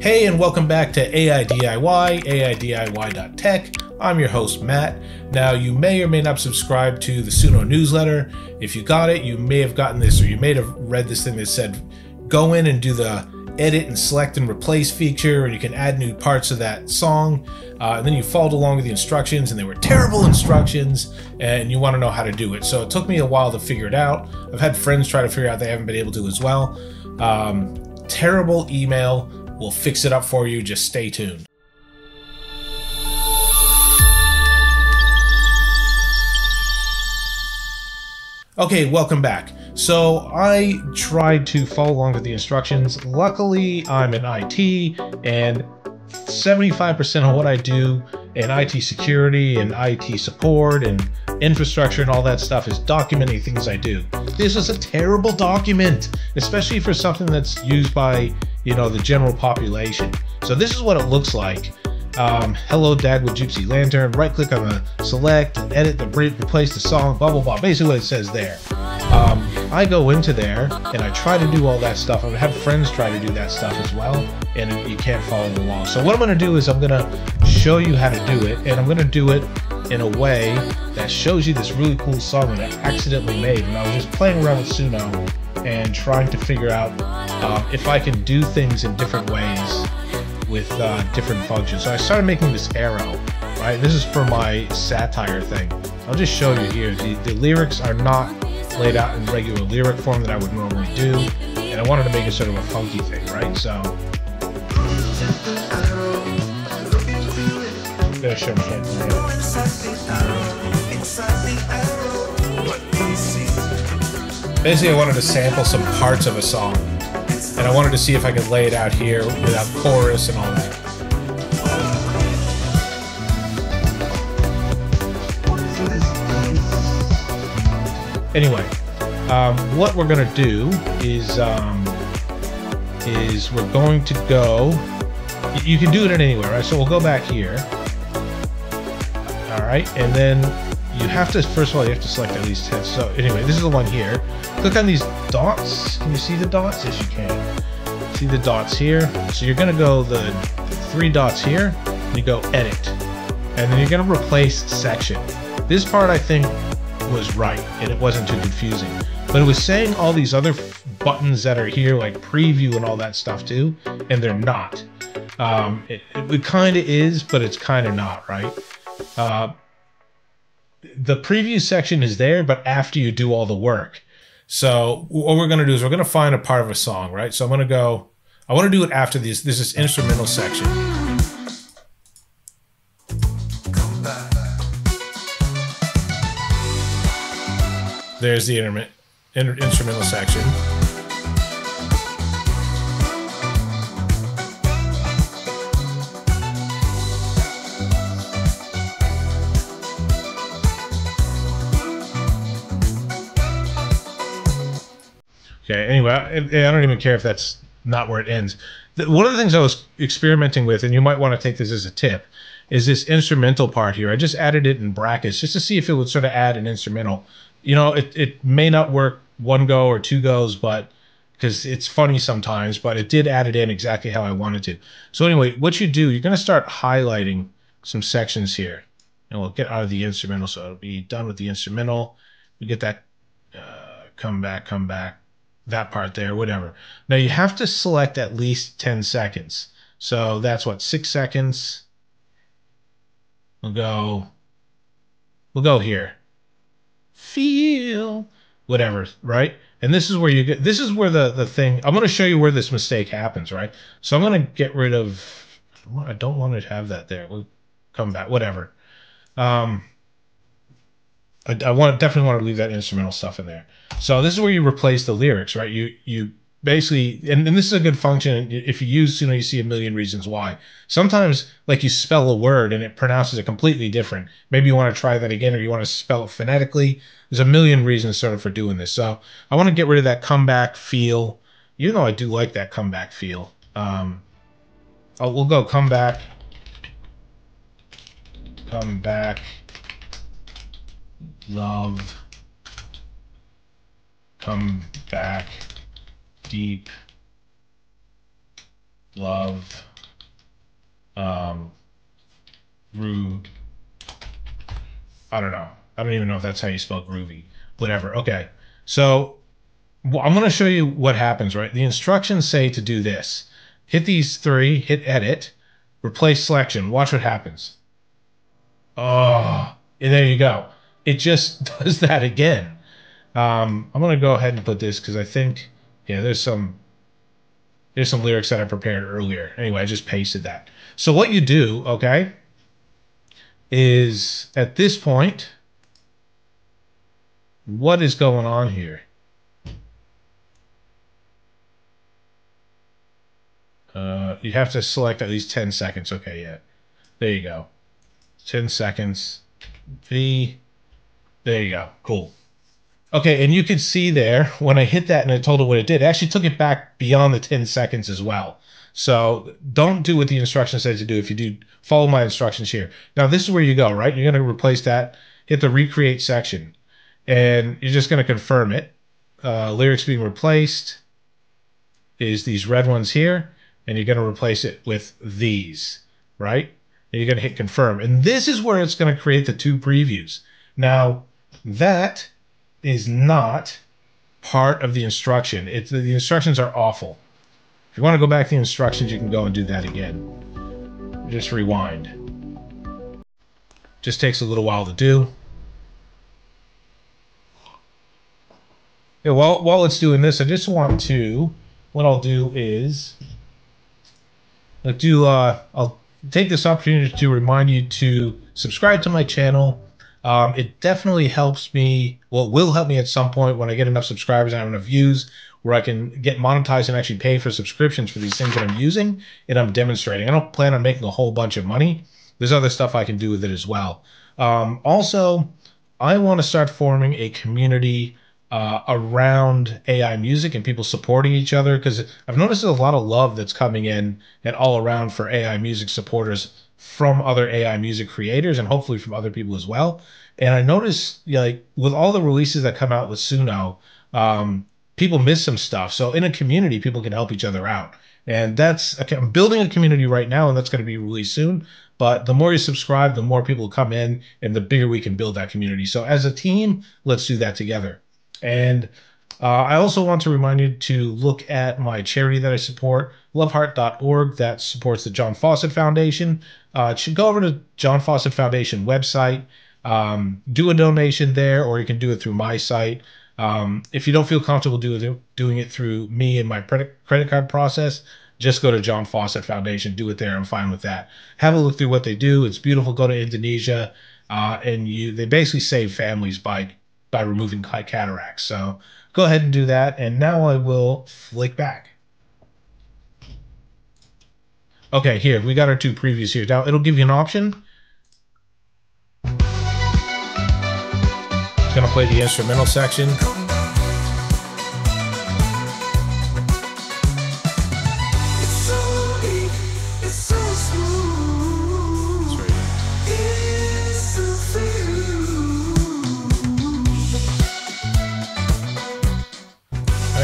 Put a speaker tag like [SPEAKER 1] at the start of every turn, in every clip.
[SPEAKER 1] Hey, and welcome back to AIDIY, AIDIY.tech. I'm your host, Matt. Now, you may or may not subscribe to the Suno newsletter. If you got it, you may have gotten this, or you may have read this thing that said go in and do the edit and select and replace feature, and you can add new parts of that song. Uh, and then you followed along with the instructions, and they were terrible instructions, and you want to know how to do it. So it took me a while to figure it out. I've had friends try to figure out they haven't been able to as well. Um, terrible email We'll fix it up for you. Just stay tuned. Okay, welcome back. So I tried to follow along with the instructions. Luckily, I'm in IT, and 75% of what I do in IT security and IT support and infrastructure and all that stuff is documenting things I do. This is a terrible document, especially for something that's used by, you know, the general population. So this is what it looks like. Um, hello dad with Gypsy Lantern, right click on the select and edit the replace the song, blah blah blah. Basically what it says there. Um, I go into there and I try to do all that stuff. I've had friends try to do that stuff as well, and you can't follow along. So what I'm going to do is I'm going to show you how to do it, and I'm going to do it in a way that shows you this really cool song that I accidentally made. And I was just playing around with Suno and trying to figure out um, if I can do things in different ways with uh, different functions. So I started making this arrow, right? This is for my satire thing. I'll just show you here. The, the lyrics are not laid out in regular lyric form that I would normally do. And I wanted to make it sort of a funky thing, right? So Basically, I wanted to sample some parts of a song, and I wanted to see if I could lay it out here without chorus and all that. Anyway, um, what we're gonna do is um, is we're going to go. You can do it anywhere, right? So we'll go back here. All right, and then you have to first of all you have to select at least 10 so anyway this is the one here. Click on these dots. Can you see the dots? Yes you can. See the dots here? So you're gonna go the three dots here and you go edit and then you're gonna replace section. This part I think was right and it wasn't too confusing. But it was saying all these other buttons that are here, like preview and all that stuff too, and they're not. Um, it, it kind of is, but it's kind of not, right? Uh, the preview section is there, but after you do all the work. So what we're going to do is we're going to find a part of a song, right? So I'm going to go, I want to do it after this. This is instrumental section. There's the intermittent instrumental section. Okay, anyway, I, I don't even care if that's not where it ends. The, one of the things I was experimenting with, and you might want to take this as a tip, is this instrumental part here. I just added it in brackets just to see if it would sort of add an instrumental you know, it, it may not work one go or two goes, but because it's funny sometimes, but it did add it in exactly how I wanted to. So anyway, what you do, you're going to start highlighting some sections here. And we'll get out of the instrumental, so it'll be done with the instrumental. We get that, uh, come back, come back, that part there, whatever. Now you have to select at least 10 seconds. So that's what, six seconds. We'll go, we'll go here feel whatever, right? And this is where you get this is where the the thing I'm going to show you where this mistake happens, right? So I'm going to get rid of I don't want to have that there. We'll come back whatever. Um I, I want to definitely want to leave that instrumental stuff in there. So this is where you replace the lyrics, right? You you basically and, and this is a good function. If you use you know you see a million reasons why. Sometimes like you spell a word and it pronounces it completely different. Maybe you want to try that again or you want to spell it phonetically. There's a million reasons sort of for doing this. So i want to get rid of that comeback feel. Even though i do like that comeback feel. Um oh we'll go come back come back love come back deep love um groove I don't know. I don't even know if that's how you spell groovy. Whatever. Okay. So well, I'm going to show you what happens, right? The instructions say to do this. Hit these three, hit edit, replace selection. Watch what happens. Oh, and there you go. It just does that again. Um, I'm to go ahead and put this because I think, yeah, there's some there's some lyrics that I prepared earlier. Anyway, I just pasted that. So what you do, okay, is at this point, what is going on here? Uh, you have to select at least 10 seconds. Okay, yeah. There you go. 10 seconds. V. There you go. Cool. Okay, and you can see there when I hit that and I told it what it did, it actually took it back beyond the 10 seconds as well. So don't do what the instructions says to do if you do follow my instructions here. Now this is where you go, right? You're going to replace that, hit the recreate section, and you're just going to confirm it. Uh, lyrics being replaced is these red ones here, and you're going to replace it with these, right? And you're going to hit confirm. And this is where it's going to create the two previews. Now, that is not part of the instruction. It's the instructions are awful. If you want to go back to the instructions, you can go and do that again. Just rewind. Just takes a little while to do. Yeah, while, while it's doing this, I just want to, what I'll do is, I'll do, uh, I'll take this opportunity to remind you to subscribe to my channel, um, it definitely helps me. Well, it will help me at some point when I get enough subscribers and have enough views where I can get monetized and actually pay for subscriptions for these things that I'm using and I'm demonstrating. I don't plan on making a whole bunch of money. There's other stuff I can do with it as well. Um, also, I want to start forming a community uh, around AI music and people supporting each other because I've noticed a lot of love that's coming in and all around for AI music supporters from other AI music creators and hopefully from other people as well. And I noticed like with all the releases that come out with Suno, um, people miss some stuff. So in a community, people can help each other out. And that's I'm building a community right now, and that's going to be released soon. But the more you subscribe, the more people come in, and the bigger we can build that community. So as a team, let's do that together. And uh, I also want to remind you to look at my charity that I support, loveheart.org, that supports the John Fawcett Foundation. Uh, go over to John Fawcett Foundation website, um, do a donation there, or you can do it through my site. Um, if you don't feel comfortable do, doing it through me and my credit card process, just go to John Fawcett Foundation, do it there. I'm fine with that. Have a look through what they do. It's beautiful. Go to Indonesia, uh, and you they basically save families by by removing cataracts. So go ahead and do that. And now I will flick back. Okay, here, we got our two previews here. Now, it'll give you an option. It's to play the instrumental section.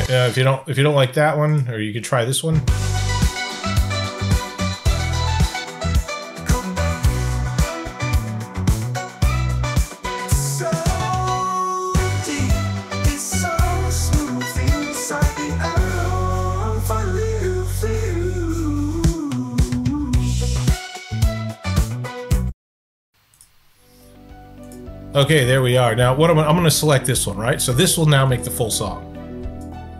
[SPEAKER 1] Uh, if you don't if you don't like that one, or you could try this one. Okay, there we are. Now, what I'm, I'm going to select this one, right? So this will now make the full song.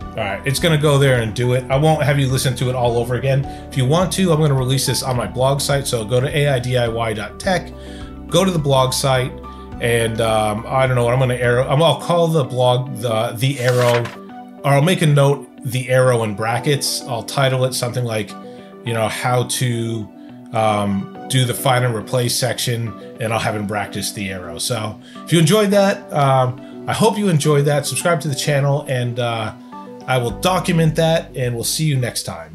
[SPEAKER 1] All right, it's going to go there and do it. I won't have you listen to it all over again. If you want to, I'm going to release this on my blog site. So go to aidiy.tech, go to the blog site, and um, I don't know what I'm going to arrow. I'll call the blog the the arrow, or I'll make a note the arrow in brackets. I'll title it something like, you know, how to um, do the find and replace section, and I'll have in practice the arrow. So if you enjoyed that, um, I hope you enjoyed that. Subscribe to the channel, and uh, I will document that, and we'll see you next time.